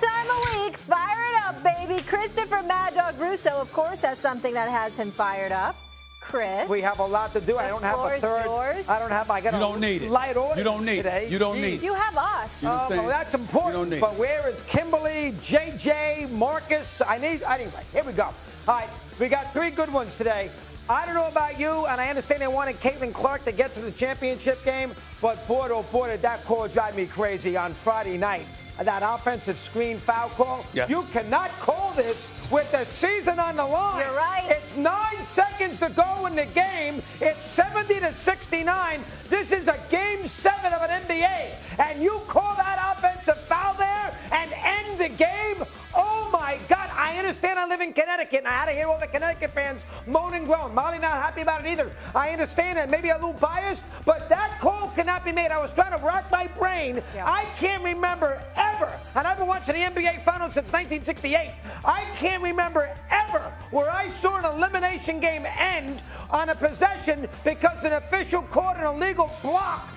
that time of week. Fire it up, baby. Christopher Mad Dog Russo, of course, has something that has him fired up. Chris. We have a lot to do. I don't have a third. Yours. I don't have. I got You don't need it. light audience You don't need it. today. You don't need it. You have us. You know what I'm Oh, saying? well, that's You don't important. need But where is Kimberly, JJ, Marcus? I need. Anyway, here we go. All right, we got three good ones today. I don't know about you, and I understand they wanted Caitlin Clark to get to the championship game, but boy, oh boy, did that call drive me crazy on Friday night. That offensive screen foul call. Yes. You cannot call this with the season on the line. You're right. It's nine seconds to go in the game. It's 70 to 69. This is a game seven of an NBA. And you call that offensive foul there and end the game? Oh my God. I understand I live in Connecticut and I had to hear all the Connecticut fans moan and groan. Molly not happy about it either. I understand that maybe a little biased, but that call cannot be made. I was trying to rack my brain. Yeah. I can't remember ever, and I've been watching the NBA Finals since 1968. I can't remember ever where I saw an elimination game end on a possession because an official called an illegal block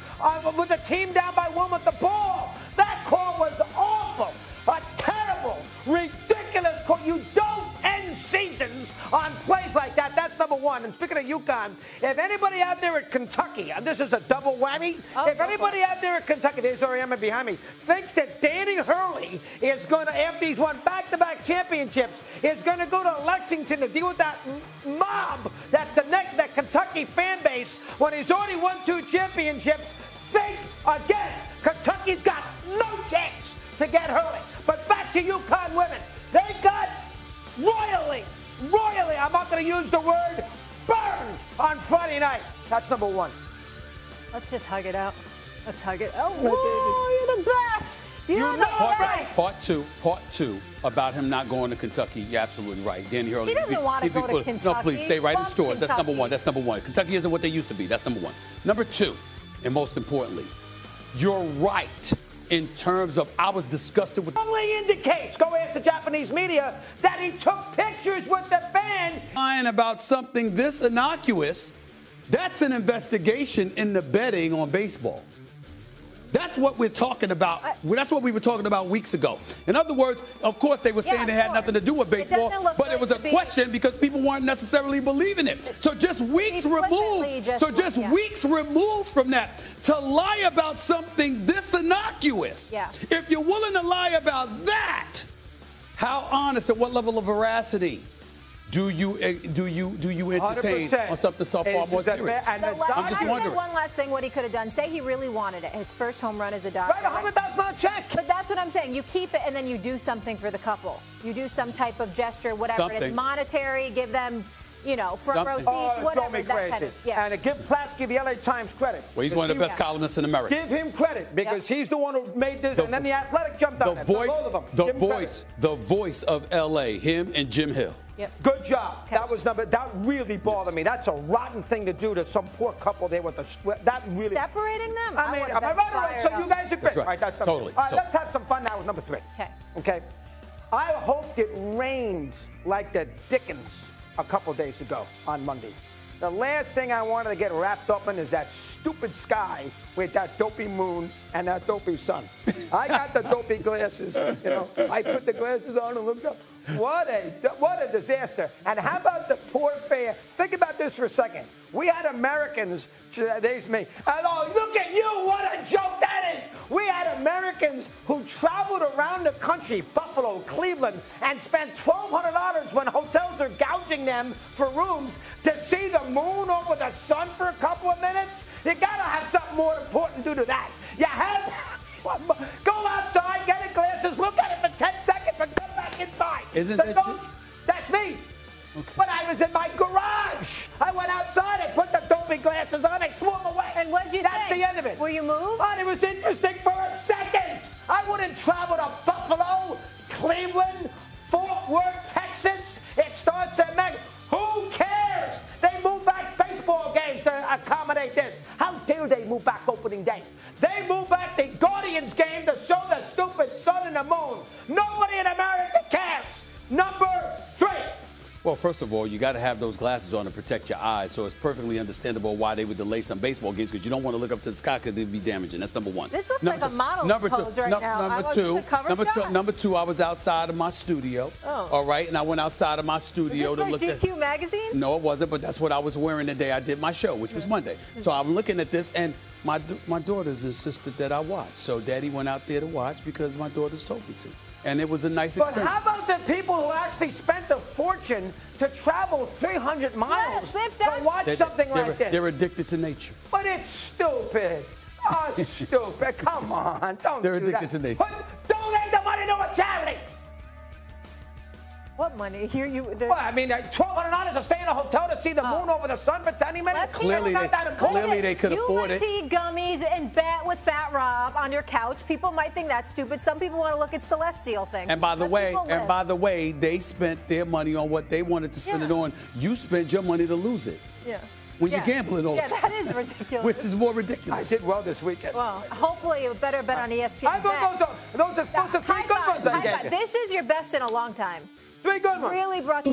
with a team down by one with the ball. That call was awful, a terrible, ridiculous call. You don't end seasons on plays like that. That's number one. And speaking of UConn, if anybody out there at Kentucky, and this is a double whammy, Oh, if anybody out there at Kentucky, there's Oriana behind me, thinks that Danny Hurley is going to, after he's won back-to-back championships, is going to go to Lexington to deal with that mob that's the next, that Kentucky fan base when he's already won two championships, think again. Kentucky's got no chance to get Hurley. But back to UConn women. They got royally, royally, going to use the word burned on Friday night. That's number one. Let's just hug it out. Let's hug it. Oh, whoa, you're the best. You're You the Part, best. part two, part two about him not going to Kentucky. You're absolutely right. Danny Hurley. He doesn't wanna he'd go to full- No, please stay right in Fuck Storrs. That's number one. That's number one. Kentucky isn't what they used to be. That's number one. Number two, and most importantly, you're right in terms of I was disgusted with Only indicates, go ask the Japanese media, that he took pictures with the fan. lying about something this innocuous. That's an investigation in the betting on baseball. That's what we're talking about. Well, That's what we were talking about weeks ago. In other words, of course, they were saying Yeah, it had nothing to do with baseball, doesn't but it was a be- question because people weren't necessarily believing it. So just weeks removed, just so just yeah. weeks removed from that, to lie about something this innocuous. Yeah. If you're willing to lie about that, how honest and what level of veracity do you eh, do you do you entertain 100%. on something so far more just a- serious? and The the I'm just I said wondering. one last thing what he could have done. Say he really wanted it. His first home run as a Dodger. Right, a hundred thousand dollar check. But that's what I'm saying. You keep it and then you do something for the couple. You do some type of gesture, whatever it is, Something. monetary, give them, you know, front row seats, Something. Oh, whatever. don't be that crazy. kind of, yeah. And give Plaschke the LA Times credit. well, he's one of the best Yeah. columnists in America. Give him credit because he's the one who made this, The- and then the Athletic jumped the on it. So both of them. the Give credit. voice, the voice of LA, him and Jim Hill. Yep. Good job. That was number. That really bothered me. That's a rotten thing to do to some poor couple there with the sweat. That really. Separating them? I mean, would've am I been right right? So you guys agree? That's right. All right, that's number Totally, All right, totally. let's have some fun now with number three. Okay. Okay. I hoped it rained like the Dickens a couple days ago on Monday. The last thing I wanted to get wrapped up in is that stupid sky with that dopey moon and that dopey sun. I got the dopey glasses, you know. I put the glasses on and looked up. What a what a disaster! And how about the poor fan? Think about this for a second. We had Americans. Today's me. And oh, look at you! What a joke that is! We had Americans who traveled around the country, Buffalo, Cleveland, and spent $1,200 when hotels are gouging them for rooms to see the moon over the sun for a couple of minutes. You gotta have something more important to do to that. You have go outside, get the glasses, look at it for 10 seconds, and come back inside. Isn't The that don't- you move? And it was interesting for a second. I wouldn't travel to Buffalo, Cleveland, Fort Worth, Texas. It starts at Meg. Who cares? They move back baseball games to accommodate this. How dare they move back opening day? They move back the Guardians game to show the stupid sun and the moon. Nobody in America. Well, first of all, you got to have those glasses on to protect your eyes, so it's perfectly understandable why they would delay some baseball games because you don't want to look up to the sky because it'd be damaging. That's number one. This looks number like a model number pose two, right num- now. Number two, this a cover number two, number two. I was outside of my studio. Oh. All right, and I went outside of my studio to look at. GQ magazine? No, it wasn't, but that's what I was wearing the day I did my show, which was Monday. Mm-hmm. So I'm looking at this, and my my daughters insisted that I watch. So Daddy went out there to watch because my daughters told me to, and it was a nice But experience. how about the people who actually spent the fortune to travel 300 miles Yes, they've to watch They- something they're, like this? They're addicted to nature. But it's stupid. Oh, it's stupid. Come on. Don't They're do addicted that. to nature. Put, donate the money to a charity. What money? Here you. The, Well, I mean, uh, $1,200 to stay in a hotel to see the moon over the sun for 20 minutes? Let's Clearly they- not that important. clearly they could you afford like it. to eat gummies and bat with Fat Rob on your couch. People might think that's stupid. Some people want to look at celestial things. And by the Let way, and by the way, they spent their money on what they wanted to spend Yeah. it on. You spent your money to lose it. yeah. When yeah. you're gambling all yeah, the time. that is ridiculous. Which is more ridiculous. I did well this weekend. well, hopefully you better bet on ESPN. I thought Bet. those are, those are, those are three High good five, ones I gave This is your best in a long time. Three good ones. Really brought